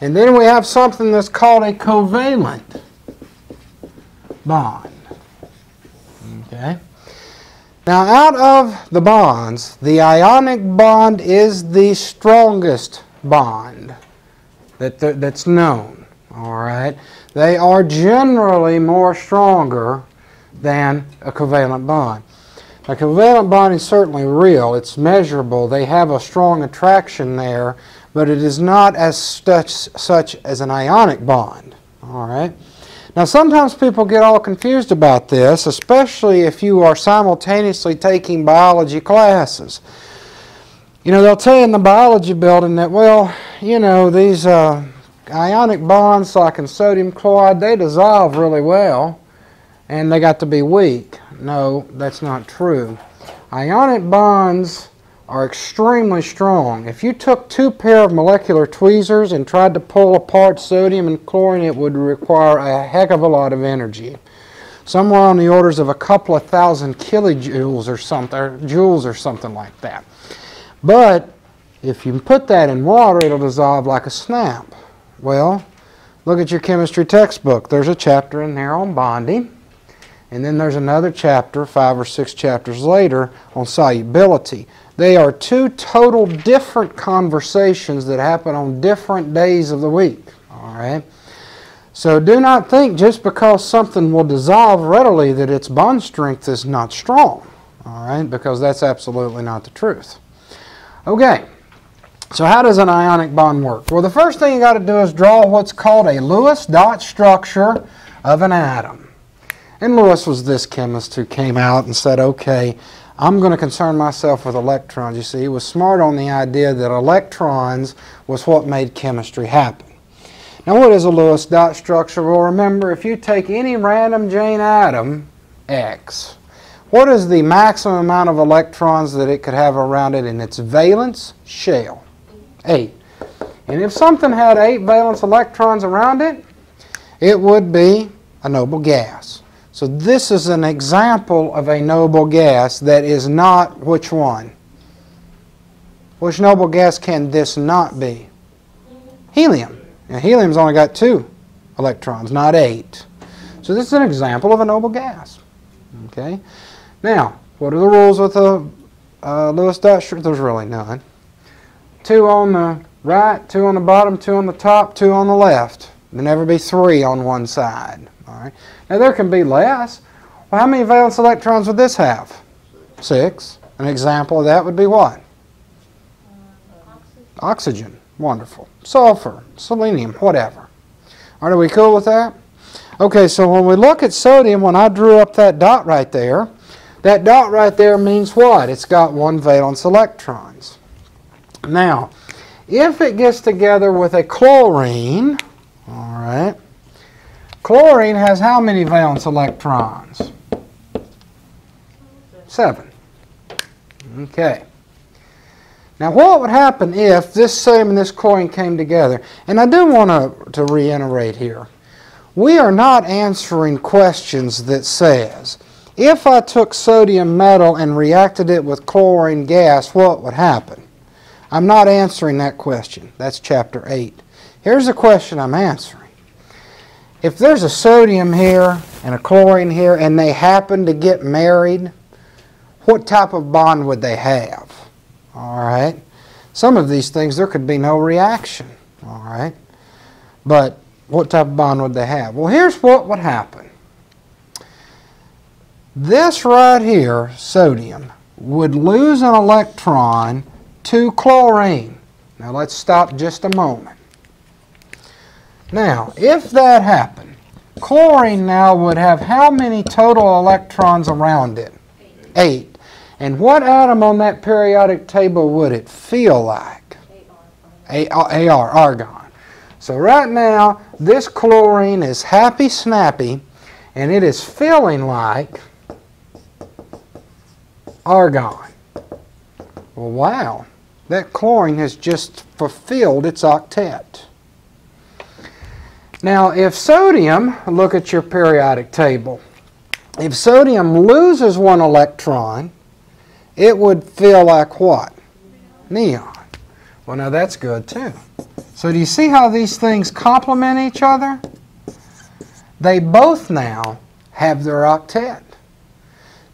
And then we have something that's called a covalent bond. Okay? Now, out of the bonds, the ionic bond is the strongest bond that that's known. All right? They are generally more stronger than a covalent bond. A covalent bond is certainly real. It's measurable. They have a strong attraction there, but it is not as such, such as an ionic bond. All right? Now sometimes people get all confused about this, especially if you are simultaneously taking biology classes. You know, they'll tell you in the biology building that, well, you know, these uh, ionic bonds like in sodium chloride, they dissolve really well and they got to be weak. No, that's not true. Ionic bonds are extremely strong. If you took two pair of molecular tweezers and tried to pull apart sodium and chlorine, it would require a heck of a lot of energy. Somewhere on the orders of a couple of thousand kilojoules or something, or joules or something like that. But if you put that in water, it'll dissolve like a snap. Well, look at your chemistry textbook. There's a chapter in there on bonding. And then there's another chapter, five or six chapters later, on solubility. They are two total different conversations that happen on different days of the week. All right? So do not think just because something will dissolve readily that its bond strength is not strong. All right? Because that's absolutely not the truth. Okay. So how does an ionic bond work? Well, the first thing you got to do is draw what's called a Lewis dot structure of an atom. And Lewis was this chemist who came out and said, okay, I'm going to concern myself with electrons. You see, he was smart on the idea that electrons was what made chemistry happen. Now, what is a Lewis dot structure? Well, remember, if you take any random Jane atom, X, what is the maximum amount of electrons that it could have around it in its valence shell? 8. And if something had 8 valence electrons around it, it would be a noble gas. So this is an example of a noble gas that is not which one? Which noble gas can this not be? Helium. Now helium's only got two electrons, not eight. So this is an example of a noble gas. Okay. Now, what are the rules with a uh, Lewis dot There's really none. Two on the right, two on the bottom, two on the top, two on the left. There never be three on one side. All right. Now there can be less. Well, how many valence electrons would this have? Six. An example of that would be what? Oxygen. Wonderful. Sulfur, selenium, whatever. are we cool with that? Okay, so when we look at sodium, when I drew up that dot right there, that dot right there means what? It's got one valence electrons. Now, if it gets together with a chlorine, all right, Chlorine has how many valence electrons? Seven. Okay. Now what would happen if this sodium and this chlorine came together? And I do want to, to reiterate here. We are not answering questions that says, if I took sodium metal and reacted it with chlorine gas, what would happen? I'm not answering that question. That's chapter 8. Here's the question I'm answering if there's a sodium here and a chlorine here and they happen to get married, what type of bond would they have? All right. Some of these things there could be no reaction. All right. But what type of bond would they have? Well, here's what would happen. This right here, sodium, would lose an electron to chlorine. Now let's stop just a moment. Now, if that happened, chlorine now would have how many total electrons around it? Eight. And what atom on that periodic table would it feel like? AR, argon. So right now, this chlorine is happy snappy, and it is feeling like argon. Well, wow. That chlorine has just fulfilled its octet. Now, if sodium, look at your periodic table, if sodium loses one electron, it would feel like what? Neon. Well, now that's good too. So do you see how these things complement each other? They both now have their octet.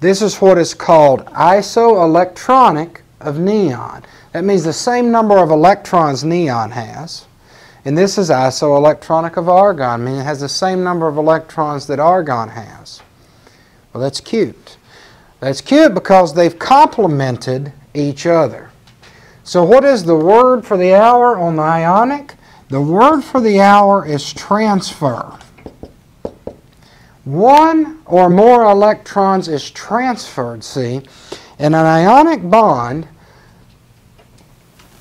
This is what is called isoelectronic of neon. That means the same number of electrons neon has. And this is isoelectronic of argon, meaning it has the same number of electrons that argon has. Well, that's cute. That's cute because they've complemented each other. So what is the word for the hour on the ionic? The word for the hour is transfer. One or more electrons is transferred, see. In an ionic bond,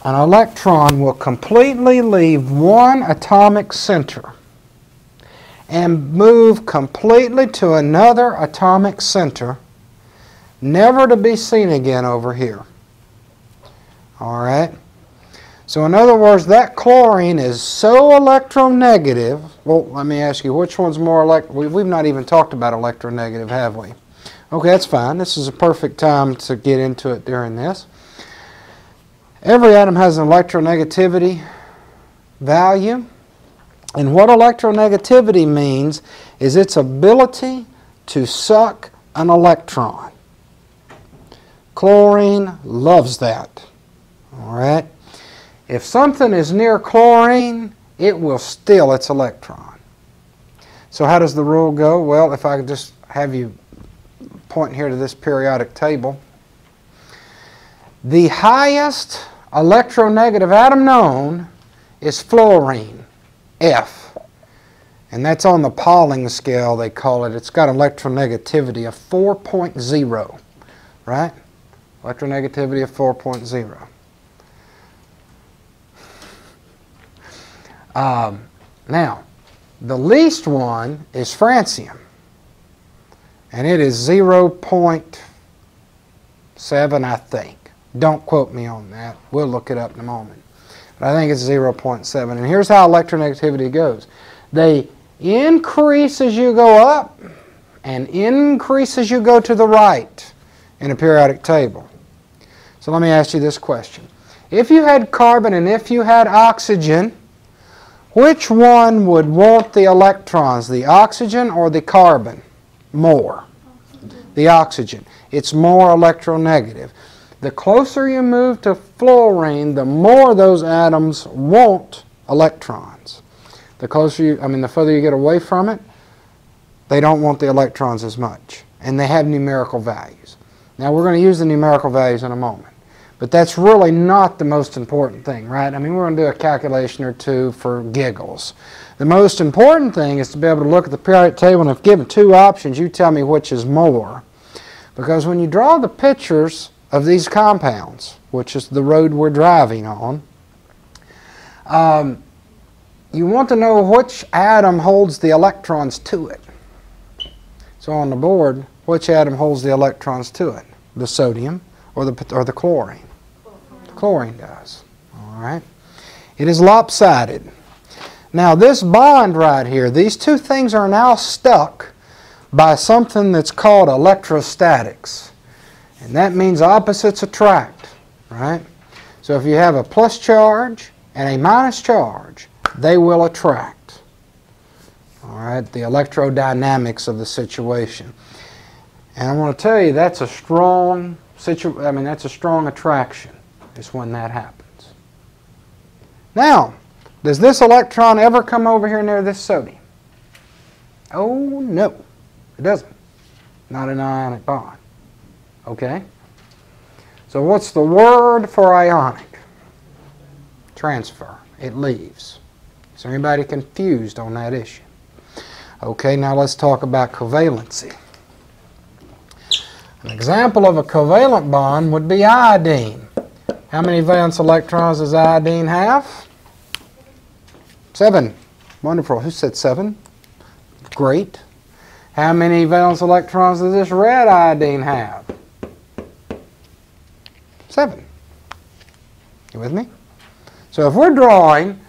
an electron will completely leave one atomic center and move completely to another atomic center, never to be seen again over here. All right? So in other words, that chlorine is so electronegative. Well, let me ask you, which one's more elect... We've not even talked about electronegative, have we? Okay, that's fine. This is a perfect time to get into it during this. Every atom has an electronegativity value. And what electronegativity means is its ability to suck an electron. Chlorine loves that. All right? If something is near chlorine, it will steal its electron. So how does the rule go? Well, if I could just have you point here to this periodic table. The highest electronegative atom known is fluorine, F. And that's on the Pauling scale, they call it. It's got electronegativity of 4.0, right? Electronegativity of 4.0. Um, now, the least one is francium. And it is 0.7, I think. Don't quote me on that. We'll look it up in a moment. But I think it's 0.7. And here's how electronegativity goes. They increase as you go up and increase as you go to the right in a periodic table. So let me ask you this question. If you had carbon and if you had oxygen, which one would want the electrons, the oxygen or the carbon, more? The oxygen. It's more electronegative. The closer you move to fluorine, the more those atoms want electrons. The closer you, I mean, the further you get away from it, they don't want the electrons as much. And they have numerical values. Now, we're going to use the numerical values in a moment. But that's really not the most important thing, right? I mean, we're going to do a calculation or two for giggles. The most important thing is to be able to look at the periodic table, and if given two options, you tell me which is more. Because when you draw the pictures of these compounds, which is the road we're driving on, um, you want to know which atom holds the electrons to it. So on the board, which atom holds the electrons to it? The sodium or the, or the chlorine? The chlorine does. All right. It is lopsided. Now this bond right here, these two things are now stuck by something that's called electrostatics. And that means opposites attract, right? So if you have a plus charge and a minus charge, they will attract. All right, the electrodynamics of the situation. And I want to tell you that's a strong situ I mean that's a strong attraction is when that happens. Now, does this electron ever come over here near this sodium? Oh no, it doesn't. Not an ionic bond. Okay? So what's the word for ionic? Transfer. It leaves. Is there anybody confused on that issue? Okay, now let's talk about covalency. An example of a covalent bond would be iodine. How many valence electrons does iodine have? Seven. Wonderful. Who said seven? Great. How many valence electrons does this red iodine have? Seven. You with me? So if we're drawing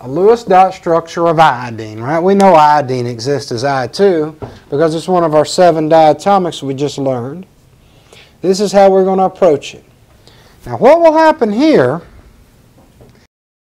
a Lewis dot structure of iodine, right? We know iodine exists as I2 because it's one of our seven diatomics we just learned. This is how we're going to approach it. Now what will happen here